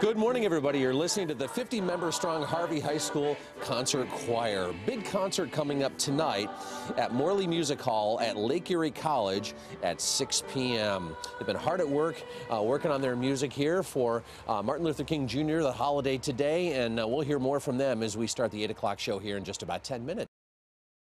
Good morning, everybody. You're listening to the 50 member strong Harvey High School Concert Choir. Big concert coming up tonight at Morley Music Hall at Lake Erie College at 6 p.m. They've been hard at work uh, working on their music here for uh, Martin Luther King Jr., the holiday today, and uh, we'll hear more from them as we start the 8 o'clock show here in just about 10 minutes.